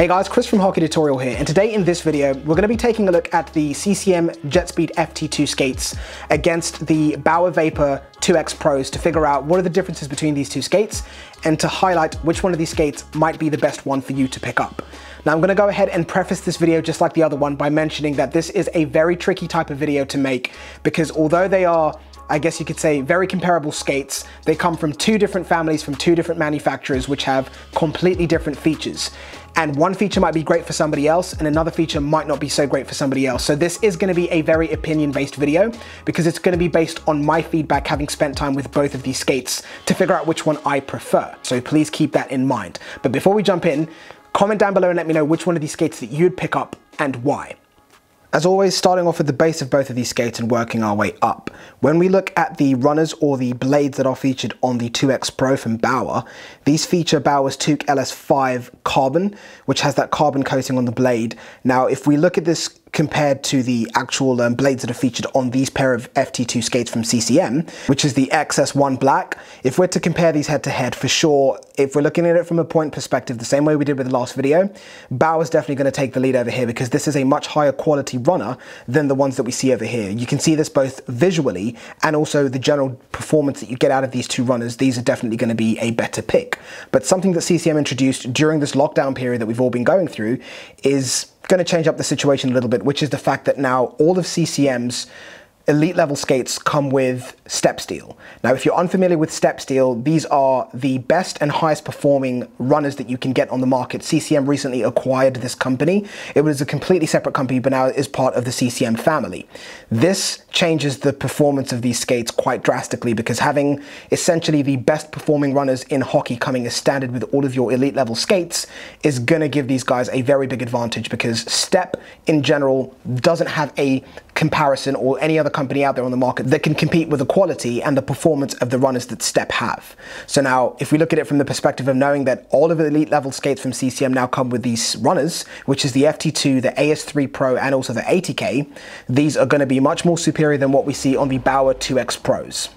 Hey guys, Chris from Hockey Tutorial here, and today in this video, we're going to be taking a look at the CCM JetSpeed FT2 skates against the Bauer Vapor 2X Pros to figure out what are the differences between these two skates and to highlight which one of these skates might be the best one for you to pick up. Now I'm going to go ahead and preface this video just like the other one by mentioning that this is a very tricky type of video to make because although they are I guess you could say, very comparable skates. They come from two different families from two different manufacturers which have completely different features. And one feature might be great for somebody else and another feature might not be so great for somebody else. So this is gonna be a very opinion-based video because it's gonna be based on my feedback having spent time with both of these skates to figure out which one I prefer. So please keep that in mind. But before we jump in, comment down below and let me know which one of these skates that you'd pick up and why. As always, starting off at the base of both of these skates and working our way up. When we look at the runners or the blades that are featured on the 2X Pro from Bauer, these feature Bauer's Tuuk LS5 carbon, which has that carbon coating on the blade. Now, if we look at this compared to the actual um, blades that are featured on these pair of FT2 skates from CCM, which is the XS1 Black. If we're to compare these head to head, for sure, if we're looking at it from a point perspective, the same way we did with the last video, Bauer's definitely going to take the lead over here because this is a much higher quality runner than the ones that we see over here. You can see this both visually and also the general performance that you get out of these two runners. These are definitely going to be a better pick. But something that CCM introduced during this lockdown period that we've all been going through is going to change up the situation a little bit, which is the fact that now all of CCM's elite level skates come with step steel. Now, if you're unfamiliar with step steel, these are the best and highest performing runners that you can get on the market. CCM recently acquired this company. It was a completely separate company, but now is part of the CCM family. This changes the performance of these skates quite drastically because having essentially the best performing runners in hockey coming as standard with all of your elite level skates is going to give these guys a very big advantage because step in general doesn't have a comparison or any other company out there on the market that can compete with the quality and the performance of the runners that Step have. So now, if we look at it from the perspective of knowing that all of the elite level skates from CCM now come with these runners, which is the FT2, the AS3 Pro, and also the ATK, these are going to be much more superior than what we see on the Bauer 2X Pros.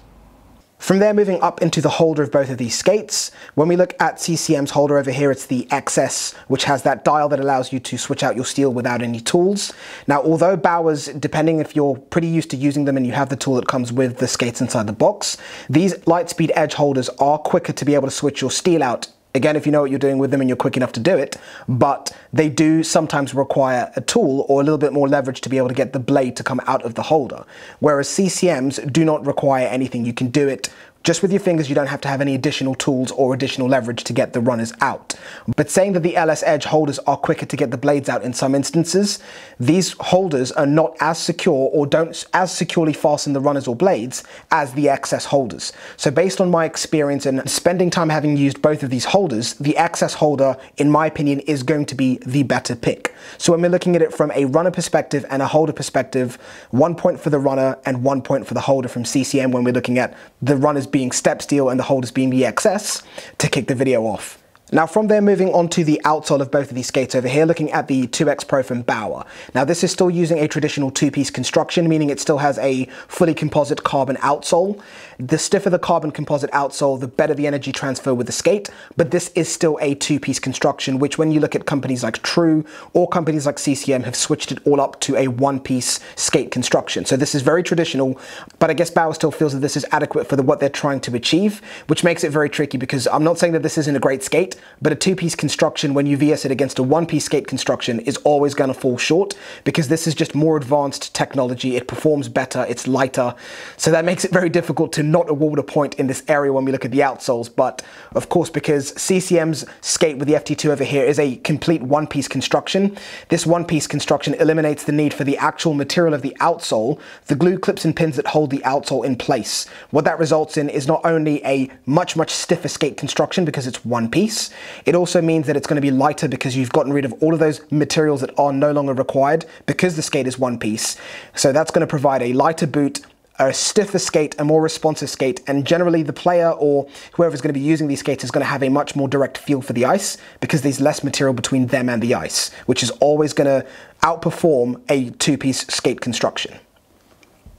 From there, moving up into the holder of both of these skates. When we look at CCM's holder over here, it's the XS, which has that dial that allows you to switch out your steel without any tools. Now, although Bauer's, depending if you're pretty used to using them and you have the tool that comes with the skates inside the box, these Lightspeed Edge holders are quicker to be able to switch your steel out Again, if you know what you're doing with them and you're quick enough to do it, but they do sometimes require a tool or a little bit more leverage to be able to get the blade to come out of the holder. Whereas CCMs do not require anything. You can do it just with your fingers, you don't have to have any additional tools or additional leverage to get the runners out. But saying that the LS Edge holders are quicker to get the blades out in some instances, these holders are not as secure or don't as securely fasten the runners or blades as the XS holders. So based on my experience and spending time having used both of these holders, the XS holder, in my opinion, is going to be the better pick. So when we're looking at it from a runner perspective and a holder perspective, one point for the runner and one point for the holder from CCM when we're looking at the runners being step steel and the holders being the XS to kick the video off. Now from there, moving on to the outsole of both of these skates over here, looking at the 2X Pro from Bauer. Now this is still using a traditional two-piece construction, meaning it still has a fully composite carbon outsole. The stiffer the carbon composite outsole, the better the energy transfer with the skate, but this is still a two-piece construction, which when you look at companies like True or companies like CCM have switched it all up to a one-piece skate construction. So this is very traditional, but I guess Bauer still feels that this is adequate for the, what they're trying to achieve, which makes it very tricky because I'm not saying that this isn't a great skate, but a two-piece construction, when you VS it against a one-piece skate construction, is always going to fall short because this is just more advanced technology. It performs better, it's lighter, so that makes it very difficult to not award a point in this area when we look at the outsoles. But of course, because CCM's skate with the FT2 over here is a complete one-piece construction, this one-piece construction eliminates the need for the actual material of the outsole, the glue clips and pins that hold the outsole in place. What that results in is not only a much, much stiffer skate construction because it's one piece, it also means that it's going to be lighter because you've gotten rid of all of those materials that are no longer required because the skate is one piece. So that's going to provide a lighter boot, a stiffer skate, a more responsive skate, and generally the player or whoever's going to be using these skates is going to have a much more direct feel for the ice because there's less material between them and the ice, which is always going to outperform a two-piece skate construction.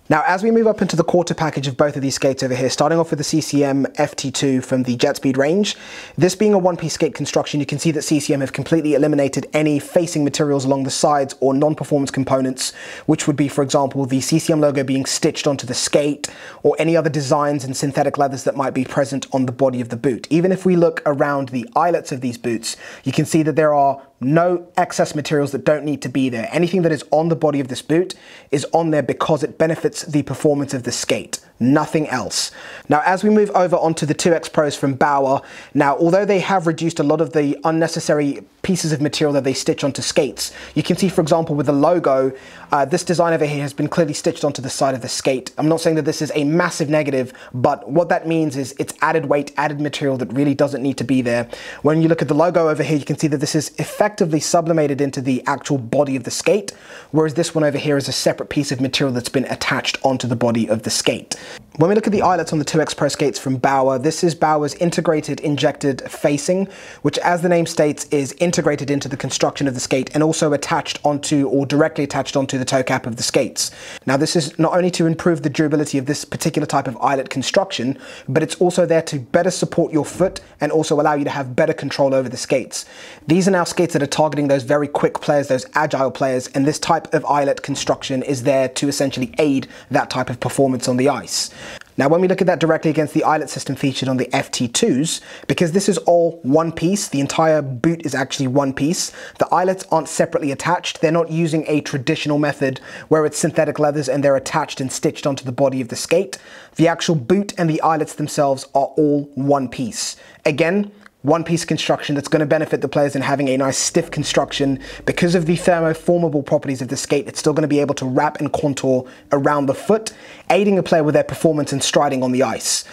Now, as we move up into the quarter package of both of these skates over here, starting off with the CCM FT2 from the Jetspeed range, this being a one-piece skate construction, you can see that CCM have completely eliminated any facing materials along the sides or non-performance components, which would be, for example, the CCM logo being stitched onto the skate or any other designs and synthetic leathers that might be present on the body of the boot. Even if we look around the eyelets of these boots, you can see that there are no excess materials that don't need to be there. Anything that is on the body of this boot is on there because it benefits the performance of the skate nothing else. Now, as we move over onto the 2X Pros from Bauer, now, although they have reduced a lot of the unnecessary pieces of material that they stitch onto skates, you can see, for example, with the logo, uh, this design over here has been clearly stitched onto the side of the skate. I'm not saying that this is a massive negative, but what that means is it's added weight, added material that really doesn't need to be there. When you look at the logo over here, you can see that this is effectively sublimated into the actual body of the skate, whereas this one over here is a separate piece of material that's been attached onto the body of the skate. When we look at the eyelets on the 2X Pro skates from Bauer, this is Bauer's integrated injected facing, which as the name states is integrated into the construction of the skate and also attached onto or directly attached onto the toe cap of the skates. Now this is not only to improve the durability of this particular type of eyelet construction, but it's also there to better support your foot and also allow you to have better control over the skates. These are now skates that are targeting those very quick players, those agile players, and this type of eyelet construction is there to essentially aid that type of performance on the ice. Now when we look at that directly against the eyelet system featured on the FT2s, because this is all one piece, the entire boot is actually one piece, the eyelets aren't separately attached, they're not using a traditional method where it's synthetic leathers and they're attached and stitched onto the body of the skate. The actual boot and the eyelets themselves are all one piece. Again, one piece construction that's going to benefit the players in having a nice stiff construction. Because of the thermoformable properties of the skate, it's still going to be able to wrap and contour around the foot, aiding a player with their performance and striding on the ice.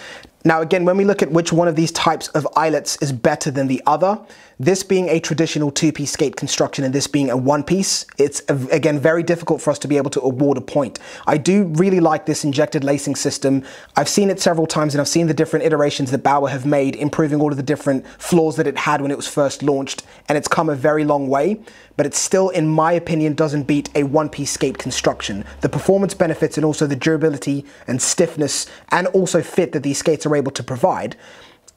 Now again, when we look at which one of these types of eyelets is better than the other, this being a traditional two-piece skate construction and this being a one-piece, it's again very difficult for us to be able to award a point. I do really like this injected lacing system. I've seen it several times and I've seen the different iterations that Bauer have made, improving all of the different flaws that it had when it was first launched, and it's come a very long way, but it still, in my opinion, doesn't beat a one-piece skate construction. The performance benefits and also the durability and stiffness and also fit that these skates are able to provide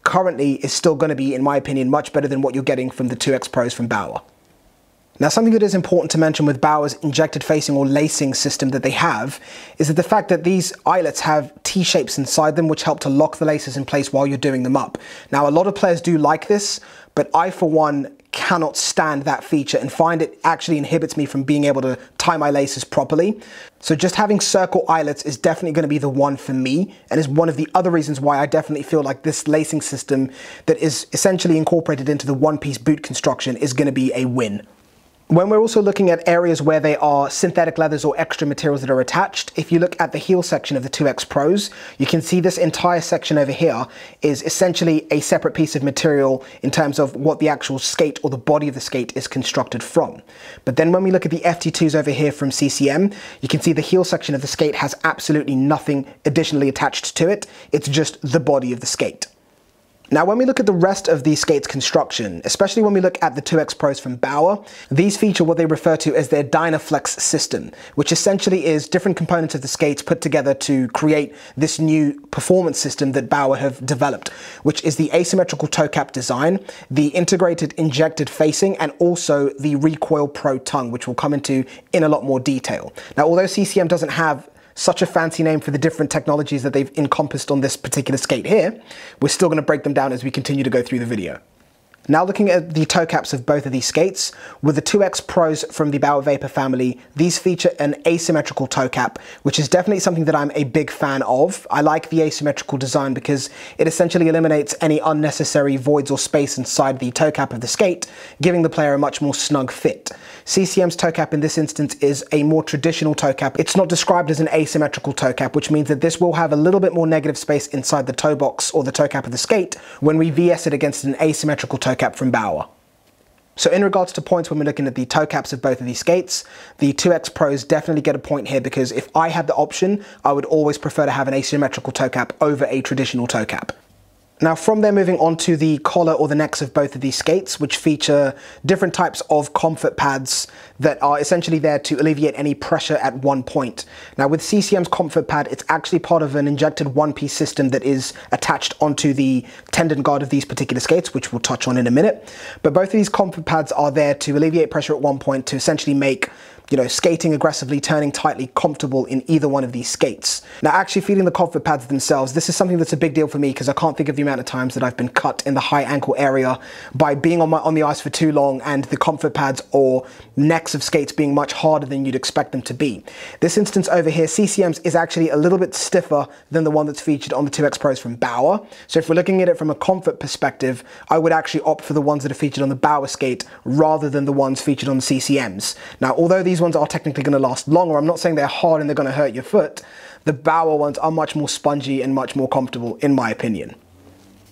currently is still going to be, in my opinion, much better than what you're getting from the 2X Pros from Bauer. Now, something that is important to mention with Bauer's injected facing or lacing system that they have is that the fact that these eyelets have T-shapes inside them which help to lock the laces in place while you're doing them up. Now, a lot of players do like this, but I, for one, cannot stand that feature and find it actually inhibits me from being able to tie my laces properly. So just having circle eyelets is definitely going to be the one for me and is one of the other reasons why I definitely feel like this lacing system that is essentially incorporated into the one-piece boot construction is going to be a win. When we're also looking at areas where they are synthetic leathers or extra materials that are attached, if you look at the heel section of the 2X Pros, you can see this entire section over here is essentially a separate piece of material in terms of what the actual skate or the body of the skate is constructed from. But then when we look at the FT2s over here from CCM, you can see the heel section of the skate has absolutely nothing additionally attached to it. It's just the body of the skate. Now, when we look at the rest of the skate's construction, especially when we look at the 2X Pros from Bauer, these feature what they refer to as their Dynaflex system, which essentially is different components of the skates put together to create this new performance system that Bauer have developed, which is the asymmetrical toe cap design, the integrated injected facing, and also the Recoil Pro tongue, which we'll come into in a lot more detail. Now, although CCM doesn't have such a fancy name for the different technologies that they've encompassed on this particular skate here, we're still going to break them down as we continue to go through the video. Now looking at the toe caps of both of these skates, with the 2X Pros from the Bauer Vapor family, these feature an asymmetrical toe cap, which is definitely something that I'm a big fan of. I like the asymmetrical design because it essentially eliminates any unnecessary voids or space inside the toe cap of the skate, giving the player a much more snug fit. CCM's toe cap in this instance is a more traditional toe cap. It's not described as an asymmetrical toe cap, which means that this will have a little bit more negative space inside the toe box or the toe cap of the skate when we VS it against an asymmetrical toe cap from Bauer. So in regards to points when we're looking at the toe caps of both of these skates, the 2X Pros definitely get a point here because if I had the option, I would always prefer to have an asymmetrical toe cap over a traditional toe cap. Now from there moving on to the collar or the necks of both of these skates which feature different types of comfort pads that are essentially there to alleviate any pressure at one point. Now with CCM's comfort pad it's actually part of an injected one-piece system that is attached onto the tendon guard of these particular skates which we'll touch on in a minute. But both of these comfort pads are there to alleviate pressure at one point to essentially make you know, skating aggressively, turning tightly, comfortable in either one of these skates. Now, actually feeling the comfort pads themselves, this is something that's a big deal for me because I can't think of the amount of times that I've been cut in the high ankle area by being on, my, on the ice for too long and the comfort pads or necks of skates being much harder than you'd expect them to be. This instance over here, CCM's is actually a little bit stiffer than the one that's featured on the 2X Pros from Bauer. So if we're looking at it from a comfort perspective, I would actually opt for the ones that are featured on the Bauer skate rather than the ones featured on the CCM's. Now, although these these ones are technically going to last longer. I'm not saying they're hard and they're going to hurt your foot. The Bauer ones are much more spongy and much more comfortable in my opinion.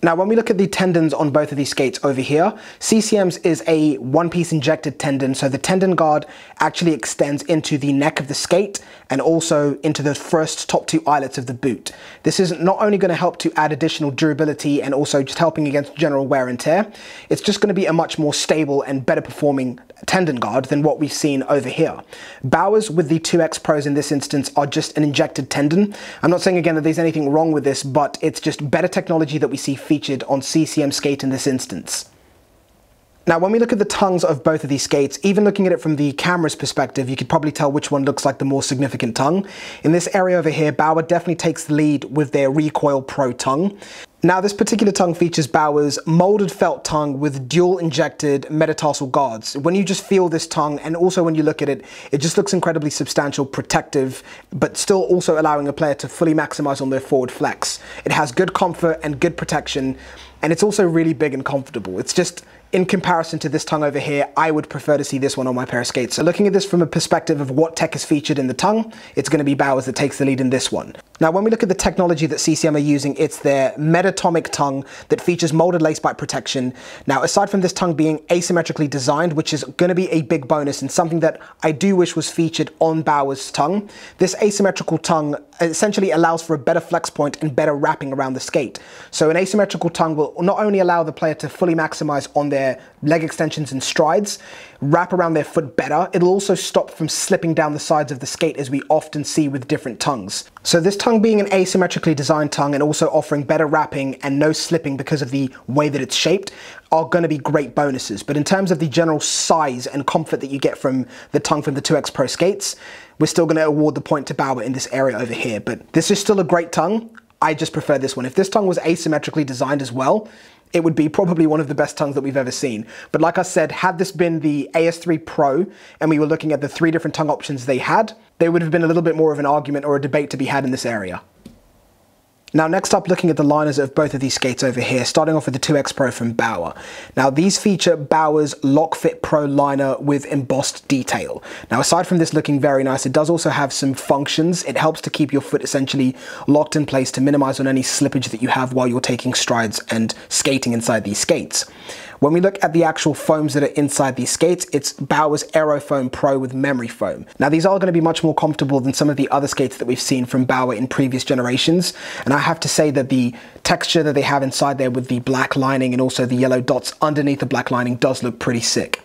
Now, when we look at the tendons on both of these skates over here, CCM's is a one-piece injected tendon, so the tendon guard actually extends into the neck of the skate and also into the first top two eyelets of the boot. This is not only going to help to add additional durability and also just helping against general wear and tear, it's just going to be a much more stable and better performing tendon guard than what we've seen over here. Bauer's with the 2X Pros in this instance are just an injected tendon. I'm not saying again that there's anything wrong with this, but it's just better technology that we see featured on CCM skate in this instance. Now, when we look at the tongues of both of these skates, even looking at it from the camera's perspective, you could probably tell which one looks like the more significant tongue. In this area over here, Bauer definitely takes the lead with their Recoil Pro tongue. Now this particular tongue features Bauer's molded felt tongue with dual injected metatarsal guards. When you just feel this tongue and also when you look at it, it just looks incredibly substantial, protective, but still also allowing a player to fully maximize on their forward flex. It has good comfort and good protection and it's also really big and comfortable. It's just in comparison to this tongue over here, I would prefer to see this one on my pair of skates. So looking at this from a perspective of what tech is featured in the tongue, it's going to be Bauer's that takes the lead in this one. Now, when we look at the technology that CCM are using, it's their metatomic tongue that features molded lace bite protection. Now, aside from this tongue being asymmetrically designed, which is going to be a big bonus and something that I do wish was featured on Bauer's tongue, this asymmetrical tongue essentially allows for a better flex point and better wrapping around the skate. So an asymmetrical tongue will not only allow the player to fully maximize on their their leg extensions and strides, wrap around their foot better. It'll also stop from slipping down the sides of the skate as we often see with different tongues. So this tongue being an asymmetrically designed tongue and also offering better wrapping and no slipping because of the way that it's shaped are going to be great bonuses. But in terms of the general size and comfort that you get from the tongue from the 2X Pro skates, we're still going to award the point to Bauer in this area over here. But this is still a great tongue. I just prefer this one. If this tongue was asymmetrically designed as well, it would be probably one of the best tongues that we've ever seen. But like I said, had this been the AS3 Pro and we were looking at the three different tongue options they had, there would have been a little bit more of an argument or a debate to be had in this area. Now next up looking at the liners of both of these skates over here, starting off with the 2X Pro from Bauer. Now these feature Bauer's Lockfit Pro liner with embossed detail. Now aside from this looking very nice, it does also have some functions. It helps to keep your foot essentially locked in place to minimize on any slippage that you have while you're taking strides and skating inside these skates. When we look at the actual foams that are inside these skates, it's Bauer's Aerofoam Pro with memory foam. Now these are going to be much more comfortable than some of the other skates that we've seen from Bauer in previous generations. And I have to say that the texture that they have inside there with the black lining and also the yellow dots underneath the black lining does look pretty sick.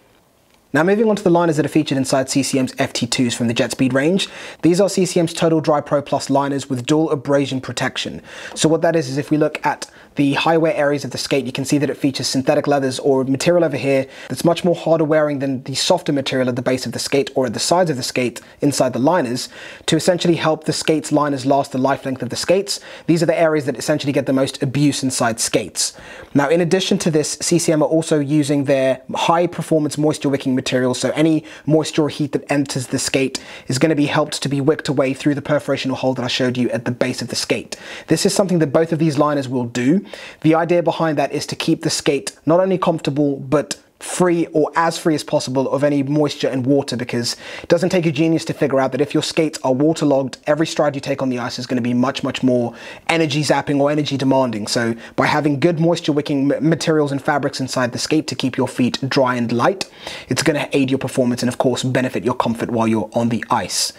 Now moving on to the liners that are featured inside CCM's FT2s from the JetSpeed range. These are CCM's Total Dry Pro Plus liners with dual abrasion protection. So what that is is if we look at the high wear areas of the skate, you can see that it features synthetic leathers or material over here that's much more harder wearing than the softer material at the base of the skate or at the sides of the skate inside the liners to essentially help the skate's liners last the life length of the skates. These are the areas that essentially get the most abuse inside skates. Now, in addition to this, CCM are also using their high performance moisture wicking material. So any moisture or heat that enters the skate is going to be helped to be wicked away through the perforation or hole that I showed you at the base of the skate. This is something that both of these liners will do. The idea behind that is to keep the skate not only comfortable, but free or as free as possible of any moisture and water because it doesn't take a genius to figure out that if your skates are waterlogged, every stride you take on the ice is going to be much, much more energy zapping or energy demanding. So by having good moisture wicking materials and fabrics inside the skate to keep your feet dry and light, it's going to aid your performance and of course benefit your comfort while you're on the ice.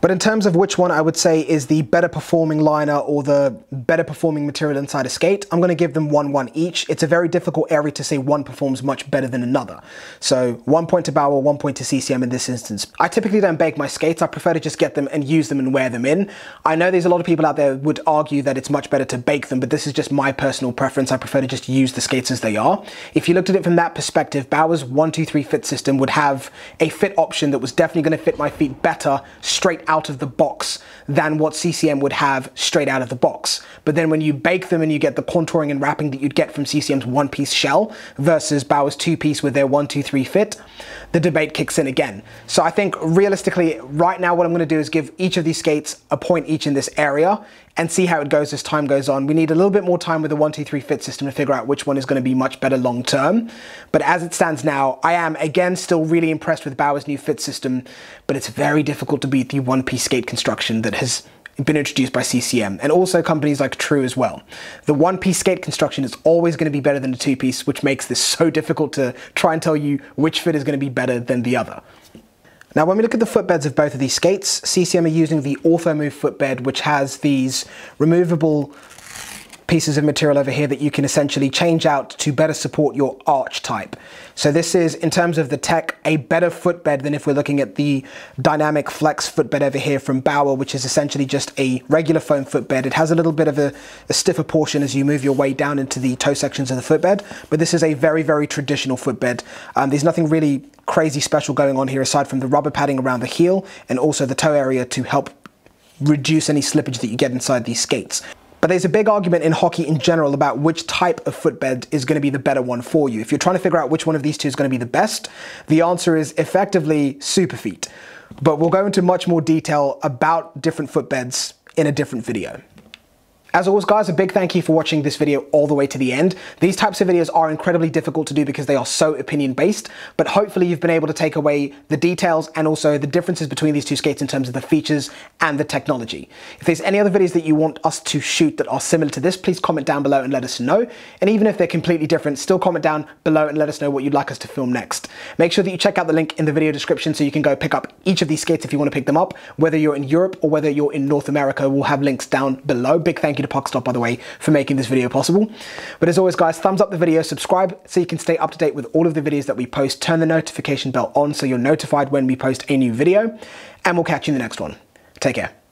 But in terms of which one I would say is the better performing liner or the better performing material inside a skate, I'm going to give them 1-1 each. It's a very difficult area to say one performs much better than another. So one point to Bauer, one point to CCM in this instance. I typically don't bake my skates. I prefer to just get them and use them and wear them in. I know there's a lot of people out there would argue that it's much better to bake them, but this is just my personal preference. I prefer to just use the skates as they are. If you looked at it from that perspective, Bauer's 1-2-3 fit system would have a fit option that was definitely going to fit my feet better straight out of the box than what CCM would have straight out of the box. But then when you bake them and you get the contouring and wrapping that you'd get from CCM's one piece shell versus Bauer's two piece with their one, two, three fit, the debate kicks in again. So I think realistically, right now, what I'm gonna do is give each of these skates a point each in this area and see how it goes as time goes on. We need a little bit more time with the 123 fit system to figure out which one is going to be much better long term. But as it stands now, I am again still really impressed with Bauer's new fit system, but it's very difficult to beat the one piece skate construction that has been introduced by CCM and also companies like True as well. The one piece skate construction is always going to be better than the two piece, which makes this so difficult to try and tell you which fit is going to be better than the other. Now, when we look at the footbeds of both of these skates, CCM are using the OrthoMove footbed, which has these removable pieces of material over here that you can essentially change out to better support your arch type. So this is, in terms of the tech, a better footbed than if we're looking at the Dynamic Flex footbed over here from Bauer, which is essentially just a regular foam footbed. It has a little bit of a, a stiffer portion as you move your way down into the toe sections of the footbed, but this is a very, very traditional footbed. Um, there's nothing really crazy special going on here aside from the rubber padding around the heel and also the toe area to help reduce any slippage that you get inside these skates. But there's a big argument in hockey in general about which type of footbed is going to be the better one for you. If you're trying to figure out which one of these two is going to be the best, the answer is effectively Superfeet. But we'll go into much more detail about different footbeds in a different video. As always guys, a big thank you for watching this video all the way to the end. These types of videos are incredibly difficult to do because they are so opinion based, but hopefully you've been able to take away the details and also the differences between these two skates in terms of the features and the technology. If there's any other videos that you want us to shoot that are similar to this, please comment down below and let us know. And even if they're completely different, still comment down below and let us know what you'd like us to film next. Make sure that you check out the link in the video description so you can go pick up each of these skates if you want to pick them up, whether you're in Europe or whether you're in North America, we'll have links down below. Big thank you to Puckstop, by the way, for making this video possible. But as always, guys, thumbs up the video, subscribe so you can stay up to date with all of the videos that we post. Turn the notification bell on so you're notified when we post a new video. And we'll catch you in the next one. Take care.